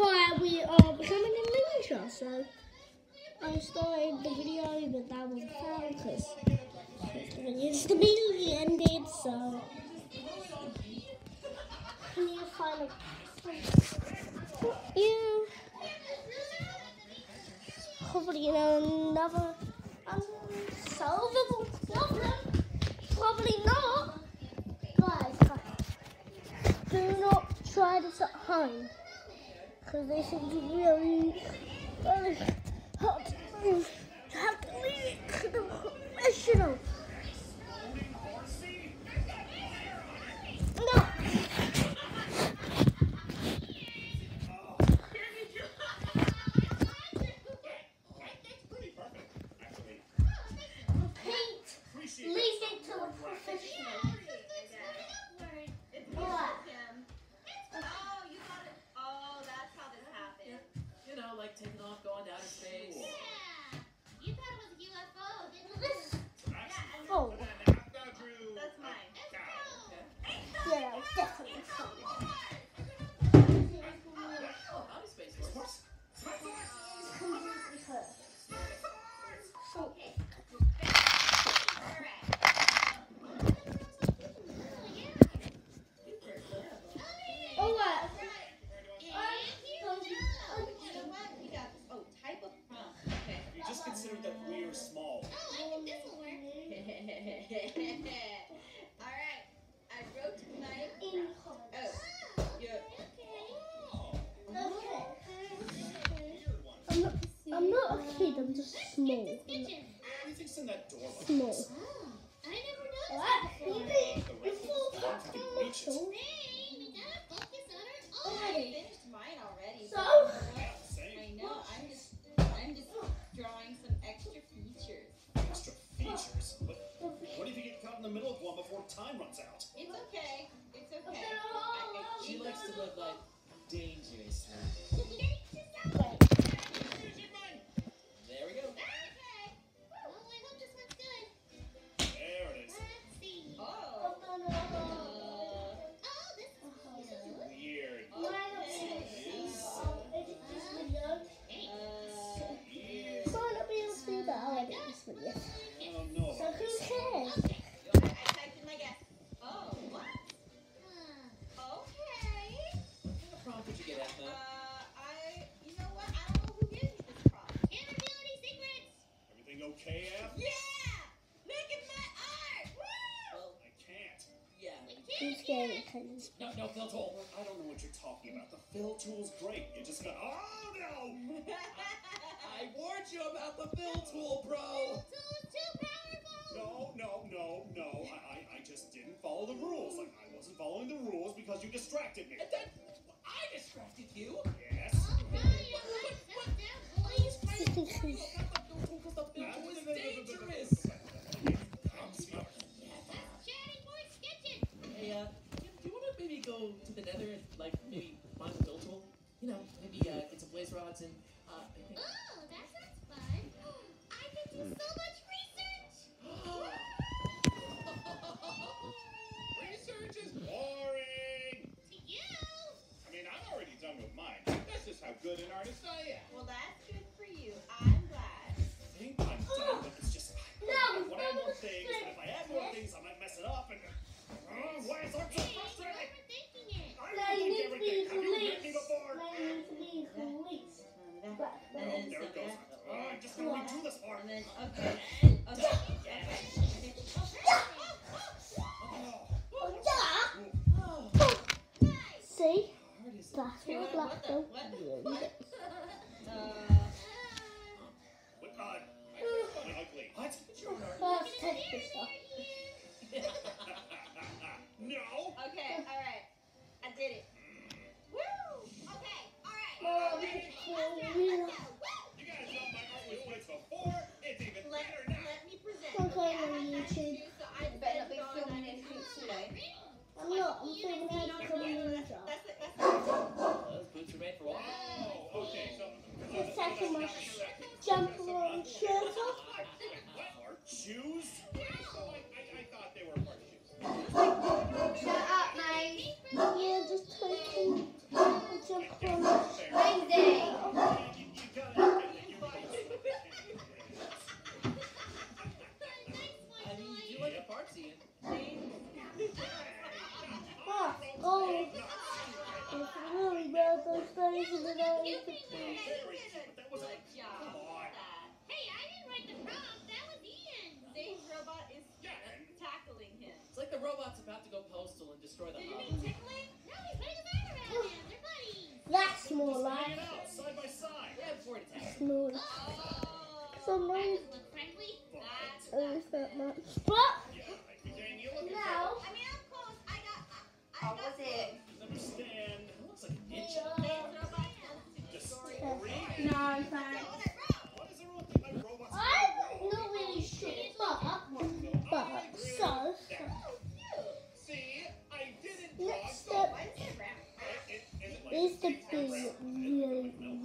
Hi, we are becoming a miniature. so I started the video, but that was a because the video just immediately ended, so I need to find a... Yeah. Hopefully, you know, another unsolvable problem. Probably not. Guys, do not try this at home because they seem to really, really hot. You have to leave the professional. small. Small. Ah, I never noticed what? that before. Full. Hey, we gotta focus on I finished mine already. So? I know. I'm just, I'm just drawing some extra features. Extra features? But what if you get caught in the middle of one before time runs out? It's okay. It's okay. She likes to live like dangerous. No, no, fill tool. I don't know what you're talking about. The fill tool's great. You just got. Oh no! I warned you about the fill tool, bro. Too powerful. No, no, no, no. I, I, I just didn't follow the rules. Like I wasn't following the rules because you distracted me. And then I distracted you. Yes. All right, you're right. please. so nice. At that much. But now, I mean, of course, I got. I, I got was it? It looks like No, I'm fine. I'm not really sure, but but so. Next step is to be really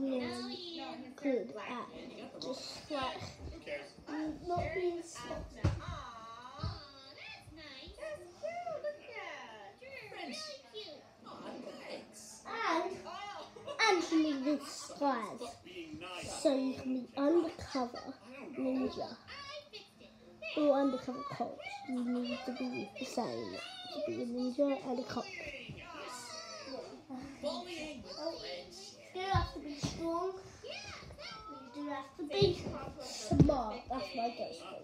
food like that. Just like not being stopped. And you need the spies, so you can be undercover ninja. Or undercover cop. You need to be the same. To be a ninja and a cop. to be smart. That's my go-to.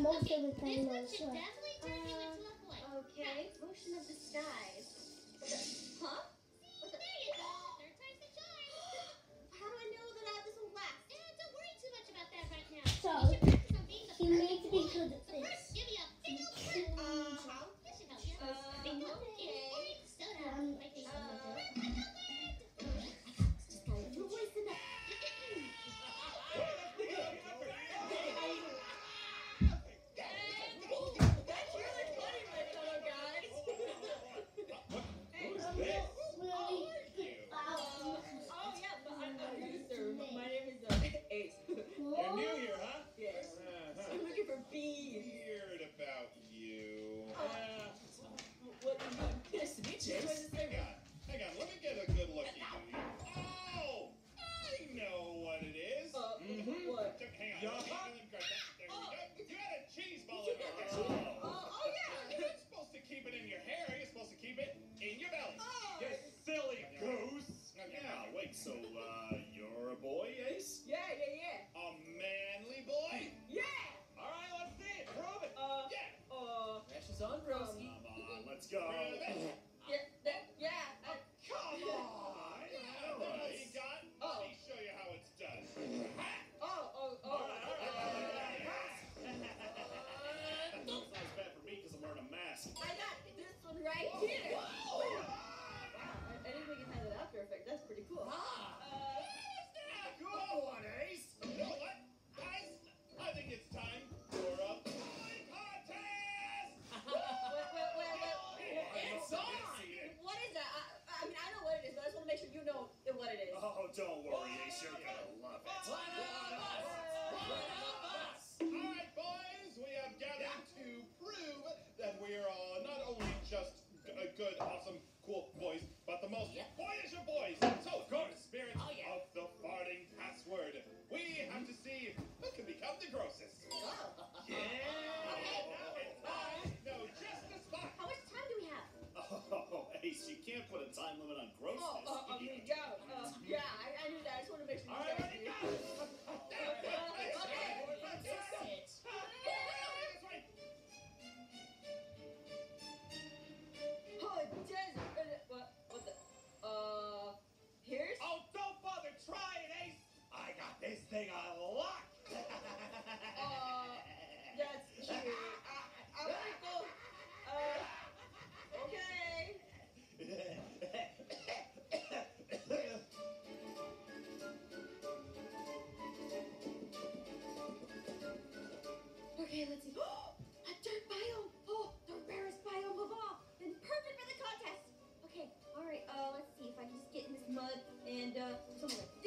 Most okay, of the time. This one should definitely turn you into a flame. Okay, motion of the skies. 你的，送么。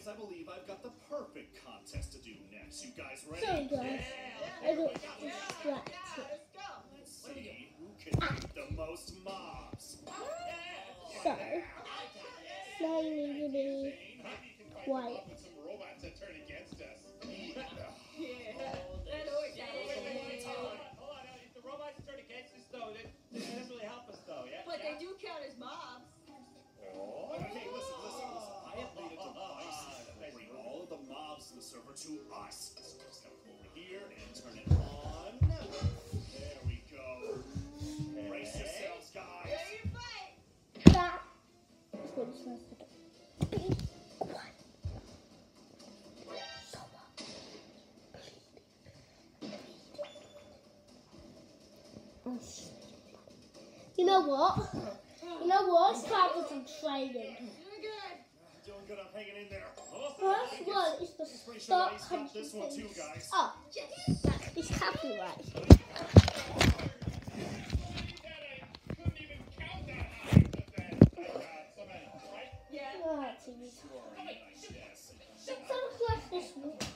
guys, I believe I've got the perfect contest to do next. You guys ready? Guys, yeah, yeah, yeah, let's go. Let's see who can beat the most mobs. So, now you need to be quiet. server to us. So come over here and turn it on. There we go. Brace yourselves, guys. You know what? You know what? It's time for some training. Doing good. I'm hanging in there. That is the stop sure country this one too, guys. Oh, it's copyright. Yeah. Oh, this.